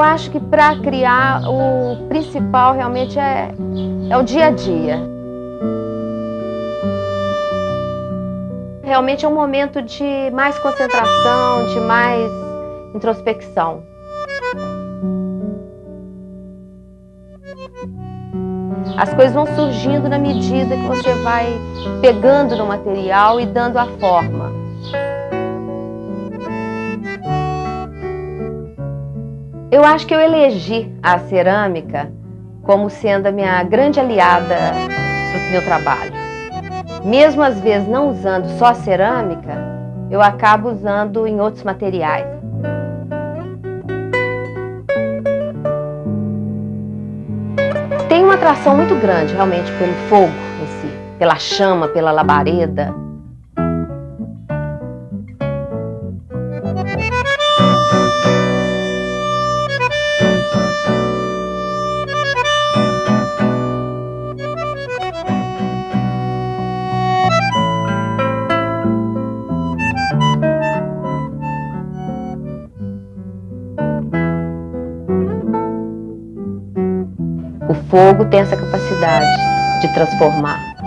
acho que para criar o principal realmente é, é o dia a dia. Realmente é um momento de mais concentração, de mais introspecção. As coisas vão surgindo na medida que você vai pegando no material e dando a forma. Eu acho que eu elegi a cerâmica como sendo a minha grande aliada no meu trabalho. Mesmo às vezes não usando só cerâmica, eu acabo usando em outros materiais. Tem uma atração muito grande realmente pelo fogo em si, pela chama, pela labareda. O fogo tem essa capacidade de transformar.